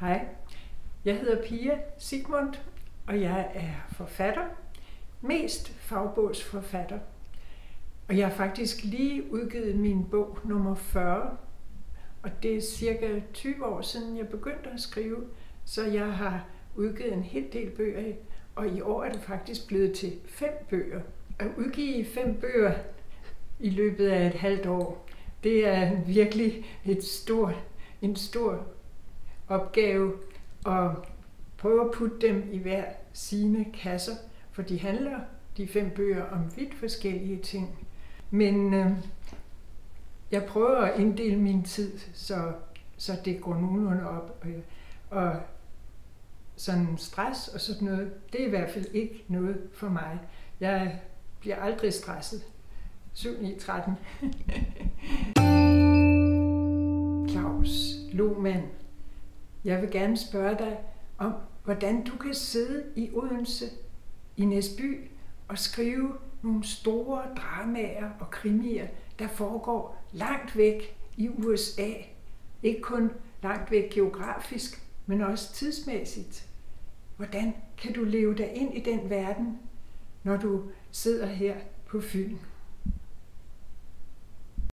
Hej, Jeg hedder Pia Sigmund, og jeg er forfatter. Mest fagbogsforfatter. Og jeg har faktisk lige udgivet min bog nummer 40. Og det er cirka 20 år siden, jeg begyndte at skrive. Så jeg har udgivet en hel del bøger, og i år er det faktisk blevet til fem bøger. At udgive fem bøger i løbet af et halvt år, det er virkelig et stort, en stor opgave at prøve at putte dem i hver sine kasser, for de handler, de fem bøger, om vidt forskellige ting. Men øh, jeg prøver at inddele min tid, så, så det går nogenlunde op. Og, og sådan stress og sådan noget, det er i hvert fald ikke noget for mig. Jeg bliver aldrig stresset. 7, 9, 13. Claus Lohmann, jeg vil gerne spørge dig om, hvordan du kan sidde i Odense, i Næsby, og skrive nogle store dramaer og krimier, der foregår langt væk i USA. Ikke kun langt væk geografisk, men også tidsmæssigt. Hvordan kan du leve dig ind i den verden, når du sidder her på Fyn?